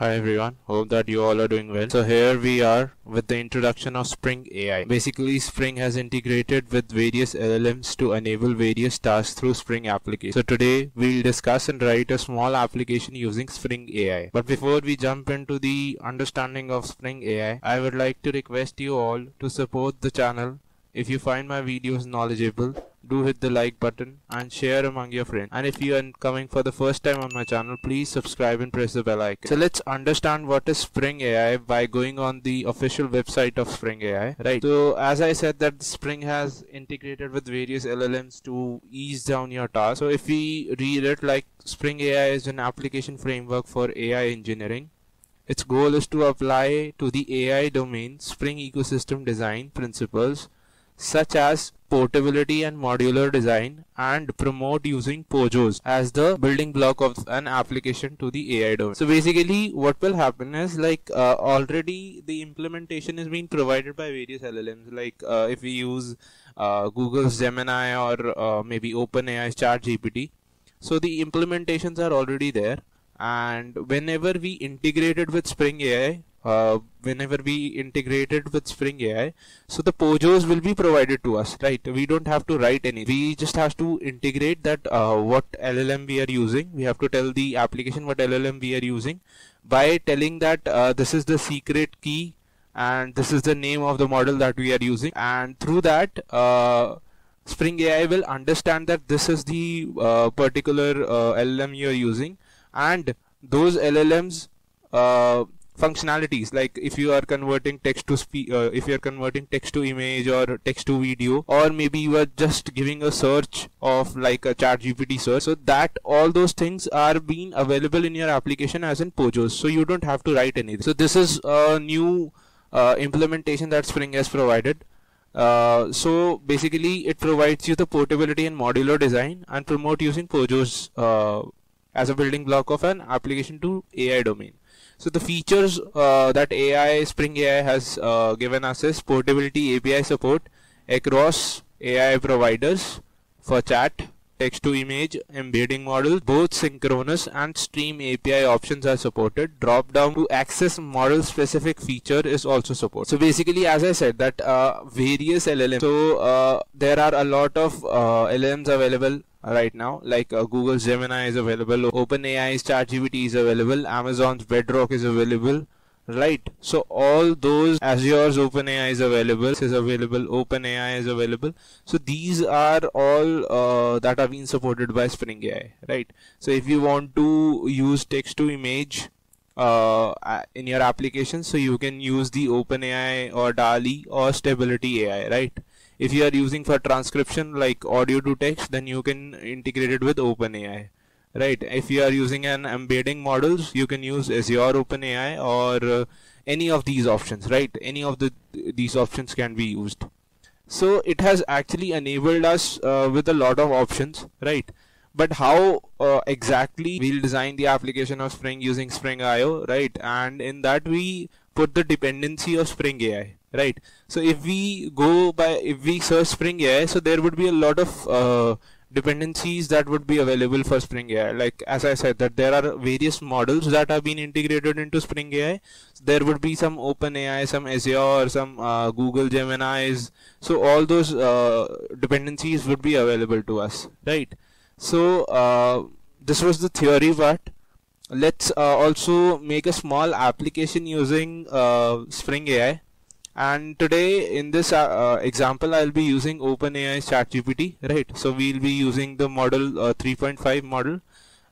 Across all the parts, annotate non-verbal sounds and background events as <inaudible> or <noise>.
Hi everyone, hope that you all are doing well. So here we are with the introduction of Spring AI. Basically Spring has integrated with various LLMs to enable various tasks through Spring application. So today we'll discuss and write a small application using Spring AI. But before we jump into the understanding of Spring AI, I would like to request you all to support the channel if you find my videos knowledgeable, do hit the like button and share among your friends. And if you are coming for the first time on my channel, please subscribe and press the bell icon. So let's understand what is Spring AI by going on the official website of Spring AI. Right. So as I said that Spring has integrated with various LLMs to ease down your task. So if we read it like Spring AI is an application framework for AI engineering. Its goal is to apply to the AI domain Spring ecosystem design principles such as portability and modular design and promote using POJOs as the building block of an application to the AI domain. So basically what will happen is like uh, already the implementation is being provided by various LLMs like uh, if we use uh, Google's Gemini or uh, maybe OpenAI's ChatGPT. So the implementations are already there and whenever we integrate it with Spring AI uh, whenever we integrate it with Spring AI. So the POJOs will be provided to us, right? We don't have to write any. We just have to integrate that uh, what LLM we are using. We have to tell the application what LLM we are using by telling that uh, this is the secret key and this is the name of the model that we are using. And through that, uh, Spring AI will understand that this is the uh, particular uh, LLM you are using and those LLMs functionalities. Like if you are converting text to speech uh, if you are converting text to image or text to video or maybe you are just giving a search of like a chat gpt search so that all those things are being available in your application as in pojos. So you don't have to write anything. So this is a new uh, implementation that spring has provided. Uh, so basically it provides you the portability and modular design and promote using pojos uh, as a building block of an application to ai domain so the features uh, that AI Spring AI has uh, given us is portability API support across AI providers for chat, text to image, embedding model, both synchronous and stream API options are supported. Drop down to access model specific feature is also supported. So basically as I said that uh, various LLMs, so uh, there are a lot of uh, LLMs available right now. Like uh, Google's Gemini is available OpenAI's ChatGPT is available Amazon's Bedrock is available right? So all those Azure's OpenAI is available is available OpenAI is available. So these are all uh, that are being supported by Spring AI right? So if you want to use text to image uh, in your application so you can use the OpenAI or DALL-E or Stability AI right if you are using for transcription like audio to text then you can integrate it with OpenAI right? If you are using an embedding models you can use Azure OpenAI or uh, any of these options right? Any of the these options can be used. So it has actually enabled us uh, with a lot of options right? But how uh, exactly we'll design the application of Spring using Spring IO right? And in that we put the dependency of Spring AI right. So if we go by if we search spring ai so there would be a lot of uh, dependencies that would be available for spring ai like as i said that there are various models that have been integrated into spring ai there would be some open ai some azure some uh, google gemini's. So all those uh, dependencies would be available to us. Right. So uh, this was the theory part. Let's uh, also make a small application using uh, spring ai and today in this uh, uh, example I'll be using OpenAI ChatGPT right? So we'll be using the model uh, 3.5 model.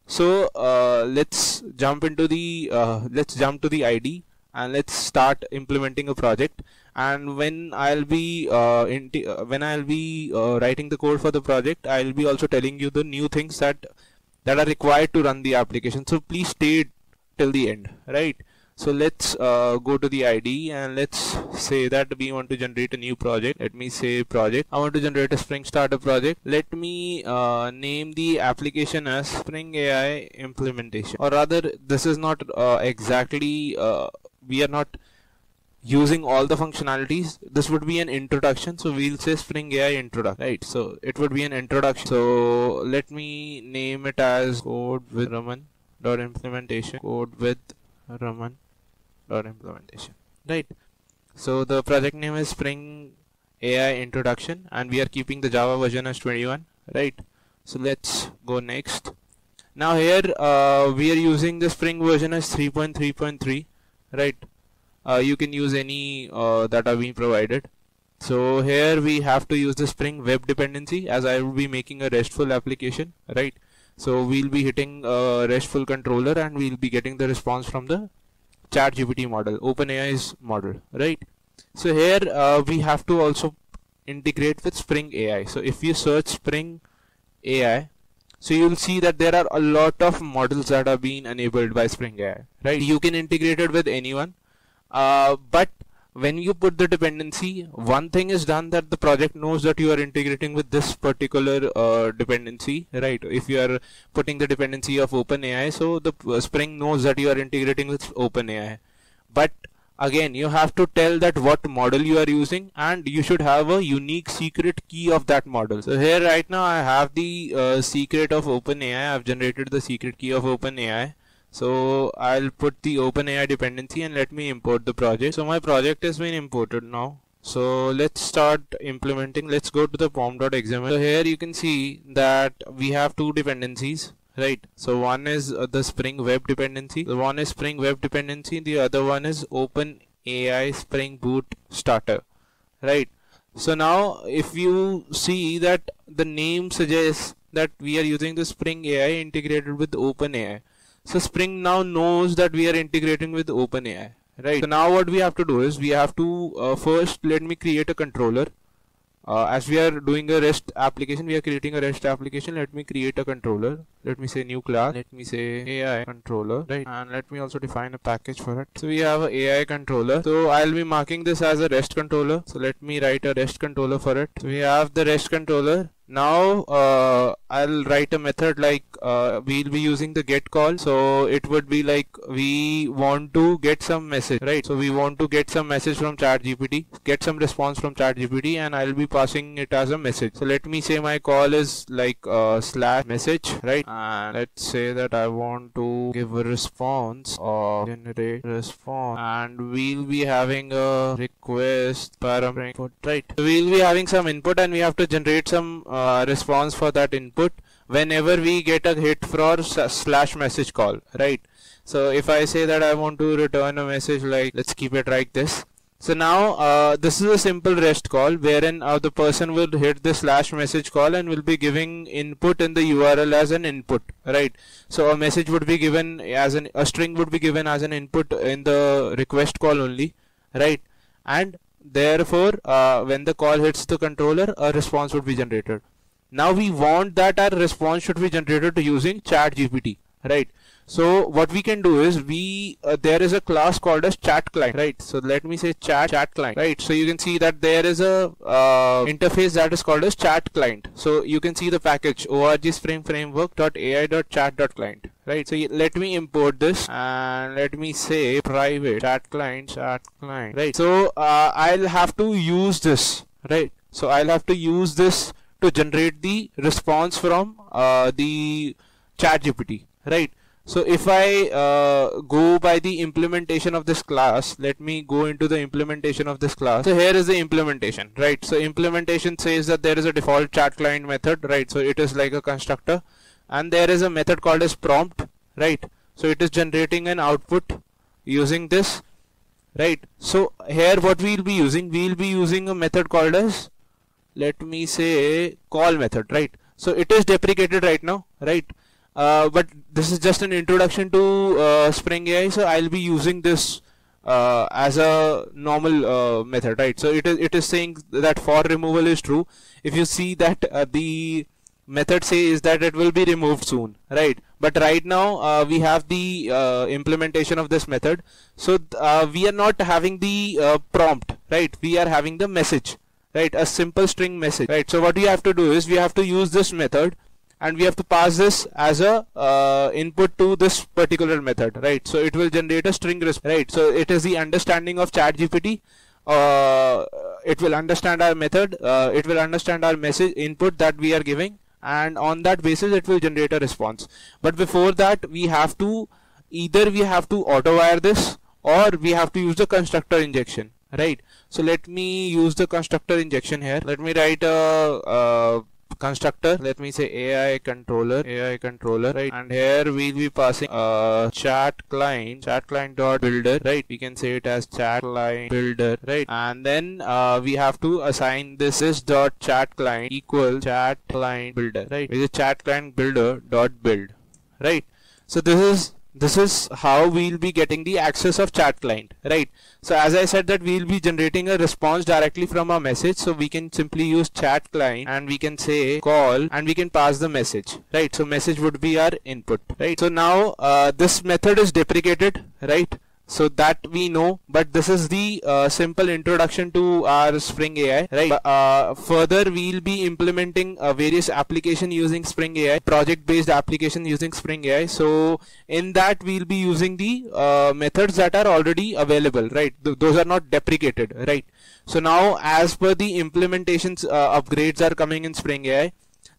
So uh, let's jump into the uh, let's jump to the ID and let's start implementing a project. And when I'll be uh, when I'll be writing the code for the project I'll be also telling you the new things that that are required to run the application. So please stay till the end right so let's uh, go to the ID and let's say that we want to generate a new project. Let me say project. I want to generate a Spring Starter project. Let me uh, name the application as Spring AI implementation. Or rather, this is not uh, exactly, uh, we are not using all the functionalities this would be an introduction so we'll say spring ai introduction right so it would be an introduction so let me name it as code with raman dot implementation code with Raman dot implementation. Right. So the project name is Spring AI introduction and we are keeping the Java version as 21 right. So let's go next. Now here uh, we are using the Spring version as 3.3.3 right. Uh, you can use any uh, that are being provided. So here we have to use the Spring web dependency as I will be making a RESTful application. Right. So we'll be hitting a RESTful controller and we'll be getting the response from the ChatGPT model OpenAI's model right? So here uh, we have to also integrate with Spring AI so if you search Spring AI so you'll see that there are a lot of models that are being enabled by Spring AI right? You can integrate it with anyone uh, but when you put the dependency one thing is done that the project knows that you are integrating with this particular uh, dependency right? If you are putting the dependency of OpenAI so the uh, Spring knows that you are integrating with OpenAI. But again you have to tell that what model you are using and you should have a unique secret key of that model. So here right now I have the uh, secret of OpenAI. I've generated the secret key of OpenAI so I'll put the OpenAI dependency and let me import the project. So my project has been imported now. So let's start implementing. Let's go to the pom.xml so here you can see that we have two dependencies right? So one is uh, the spring web dependency. The one is spring web dependency. The other one is open ai spring boot starter right? So now if you see that the name suggests that we are using the spring ai integrated with open ai so Spring now knows that we are integrating with OpenAI, right? So now what we have to do is we have to uh, first let me create a controller. Uh, as we are doing a REST application, we are creating a REST application. Let me create a controller. Let me say new class. Let me say AI controller, right? And let me also define a package for it. So we have a AI controller. So I'll be marking this as a REST controller. So let me write a REST controller for it. So we have the REST controller now uh, I'll write a method like uh, we'll be using the get call. So it would be like we want to get some message right? So we want to get some message from chat gpt get some response from chat gpt and I'll be passing it as a message. So let me say my call is like uh, slash message right? And let's say that I want to give a response or generate response. And we'll be having a request parameter input right? So we'll be having some input and we have to generate some uh, uh, response for that input whenever we get a hit for slash message call right? So if I say that I want to return a message like let's keep it like this. So now uh, this is a simple REST call wherein uh, the person will hit the slash message call and will be giving input in the URL as an input right? So a message would be given as an a string would be given as an input in the request call only right? And therefore uh, when the call hits the controller a response would be generated. Now we want that our response should be generated using chat gpt right so what we can do is we uh, there is a class called as chat client right? So let me say chat chat client right? So you can see that there is a uh, interface that is called as chat client. So you can see the package org spring framework.ai.chat.client right? So let me import this and let me say private chat client chat client right? So uh, I'll have to use this right? So I'll have to use this to generate the response from uh, the chat GPT right so if I uh, go by the implementation of this class, let me go into the implementation of this class. So here is the implementation, right? So implementation says that there is a default chat client method, right? So it is like a constructor and there is a method called as prompt, right? So it is generating an output using this, right? So here what we will be using, we will be using a method called as, let me say call method, right? So it is deprecated right now, right? Uh, but this is just an introduction to uh, Spring AI so I'll be using this uh, as a normal uh, method right? So it is it is saying that for removal is true. If you see that uh, the method says that it will be removed soon right? But right now uh, we have the implementation of this method. So we are not having the prompt right? We are having the message right? A simple string message right? So what we have to do is we have to use this method and we have to pass this as a uh, input to this particular method right? So it will generate a string response right? So it is the understanding of chat gpt uh, it will understand our method. Uh, it will understand our message input that we are giving. And on that basis it will generate a response. But before that we have to either we have to auto wire this or we have to use the constructor injection right? So let me use the constructor injection here. Let me write a, a constructor let me say ai controller ai controller right? And here we'll be passing a chat client chat client dot builder right? We can say it as chat client builder right? And then uh, we have to assign this is dot chat client equal chat client builder right? Which is chat client builder dot build right? So this is this is how we'll be getting the access of chat client right? So as I said that we'll be generating a response directly from our message so we can simply use chat client and we can say call and we can pass the message right? So message would be our input right? So now uh, this method is deprecated right so that we know but this is the uh, simple introduction to our spring ai right. Uh, further we'll be implementing uh, various application using spring ai project based application using spring ai so in that we'll be using the uh, methods that are already available right? Th those are not deprecated right? So now as per the implementations uh, upgrades are coming in spring ai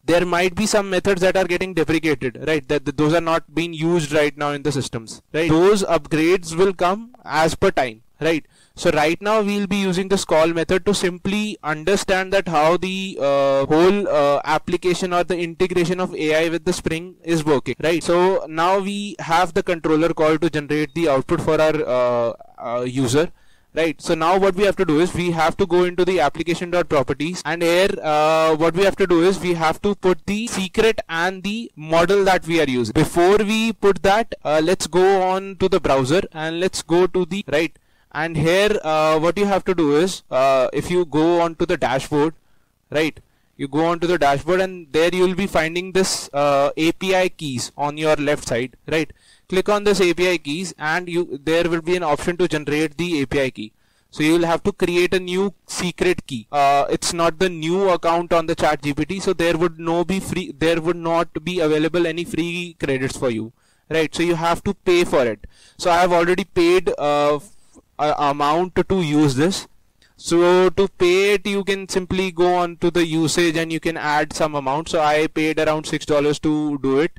there might be some methods that are getting deprecated right? That, that, those are not being used right now in the systems right? Those upgrades will come as per time right? So right now we'll be using this call method to simply understand that how the uh, whole uh, application or the integration of AI with the Spring is working, right? So now we have the controller call to generate the output for our uh, uh user, right so now what we have to do is we have to go into the application dot properties and here uh, what we have to do is we have to put the secret and the model that we are using. Before we put that uh, let's go on to the browser and let's go to the right and here uh, what you have to do is uh, if you go on to the dashboard right you go on to the dashboard and there you will be finding this uh, API keys on your left side right? Click on this API keys and you there will be an option to generate the API key. So you will have to create a new secret key. Uh, it's not the new account on the chat GPT so there would no be free there would not be available any free credits for you right? So you have to pay for it. So I have already paid uh, amount to use this so to pay it you can simply go on to the usage and you can add some amount. So I paid around six dollars to do it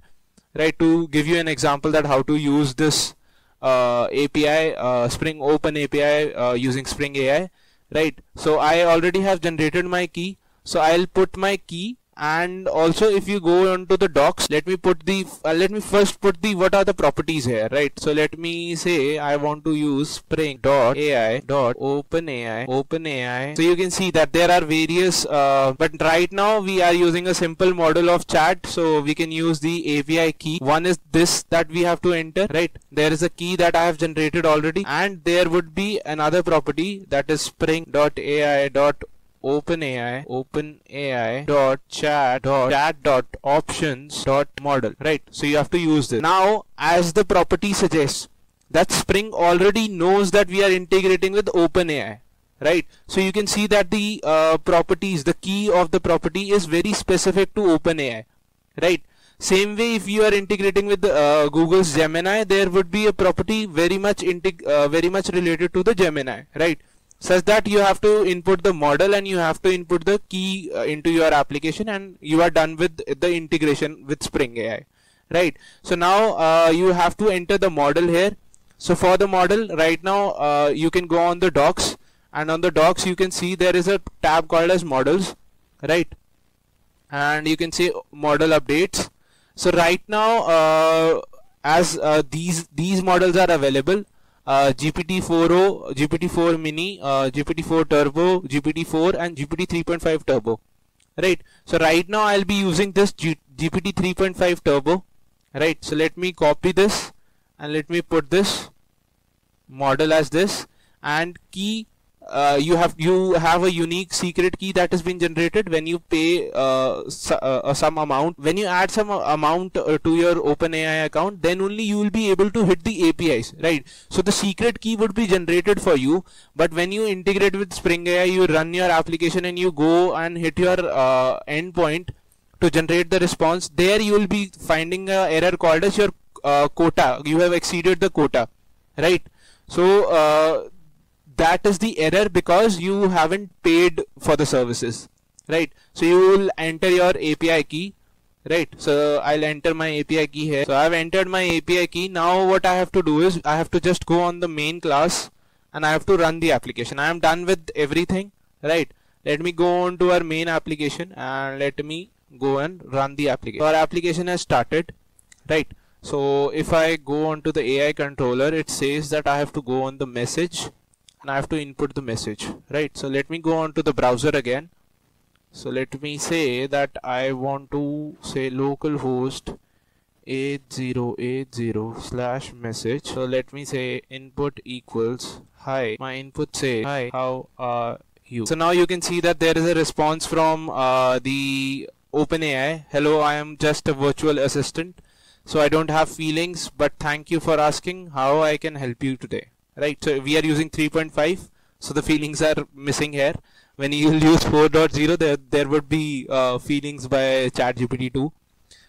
right? To give you an example that how to use this uh, API uh, Spring Open API uh, using Spring AI right? So I already have generated my key. So I'll put my key and also if you go onto the docs let me put the uh, let me first put the what are the properties here right? So let me say I want to use spring dot AI dot open AI open AI so you can see that there are various uh, but right now we are using a simple model of chat. So we can use the API key. One is this that we have to enter right? There is a key that I have generated already. And there would be another property that is spring dot AI dot OpenAI OpenAI dot chat dot chat dot options dot model. Right. So you have to use this. Now as the property suggests that Spring already knows that we are integrating with OpenAI right. So you can see that the uh, properties the key of the property is very specific to OpenAI right. Same way if you are integrating with uh, Google's Gemini there would be a property very much uh, very much related to the Gemini. Right such that you have to input the model and you have to input the key uh, into your application and you are done with the integration with Spring AI right? So now uh, you have to enter the model here. So for the model right now uh, you can go on the docs and on the docs you can see there is a tab called as models right? And you can see model updates. So right now uh, as uh, these these models are available uh, GPT-4o, GPT-4 Mini, uh, GPT-4 Turbo, GPT-4 and GPT 3.5 Turbo. Right. So right now I'll be using this G GPT 3.5 Turbo. Right. So let me copy this and let me put this model as this and key uh, you have you have a unique secret key that has been generated when you pay uh, uh, some amount. When you add some amount uh, to your OpenAI account then only you will be able to hit the APIs right? So the secret key would be generated for you but when you integrate with Spring AI you run your application and you go and hit your uh, endpoint to generate the response there you will be finding a error called as your uh, quota. You have exceeded the quota right? So that is the error because you haven't paid for the services right? So you will enter your API key right? So I'll enter my API key here. So I've entered my API key. Now what I have to do is I have to just go on the main class and I have to run the application. I am done with everything right? Let me go on to our main application and let me go and run the application. So our application has started right? So if I go on to the AI controller it says that I have to go on the message and I have to input the message right? So let me go on to the browser again. So let me say that I want to say localhost 8080 slash message. So let me say input equals hi. My input say hi how are you? So now you can see that there is a response from uh, the OpenAI. Hello I am just a virtual assistant. So I don't have feelings but thank you for asking how I can help you today right so we are using 3.5 so the feelings are missing here. When you <laughs> use 4.0 there there would be uh, feelings by ChatGPT too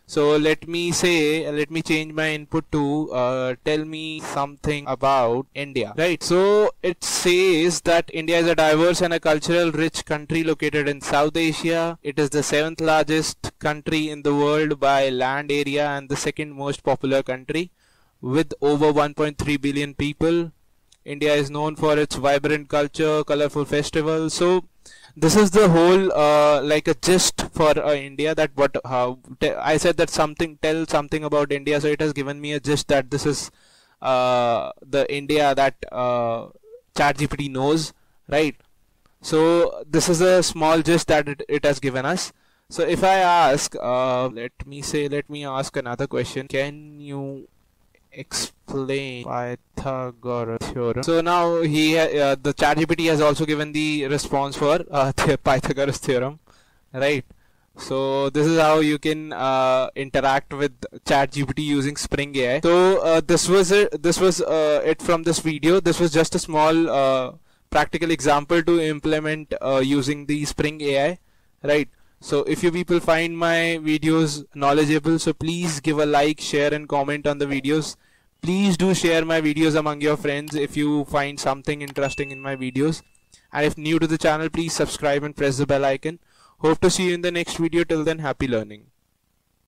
so let me say let me change my input to uh, tell me something about India. Right so it says that India is a diverse and a cultural rich country located in South Asia. It is the seventh largest country in the world by land area and the second most popular country with over 1.3 billion people India is known for its vibrant culture, colorful festivals. So this is the whole uh, like a gist for uh, India that what I said that something tell something about India. So it has given me a gist that this is uh, the India that uh, ChatGPT knows, right? So this is a small gist that it, it has given us. So if I ask, uh, let me say, let me ask another question. Can you explain Pythagoras theorem. So now he uh, the ChatGPT has also given the response for uh, <laughs> the Pythagoras theorem, right? So this is how you can uh, interact with ChatGPT using Spring AI. So uh, this was it. This was uh, it from this video. This was just a small uh, practical example to implement uh, using the Spring AI, right? So if you people find my videos knowledgeable, so please give a like, share and comment on the videos. Please do share my videos among your friends if you find something interesting in my videos. And if new to the channel, please subscribe and press the bell icon. Hope to see you in the next video. Till then, happy learning.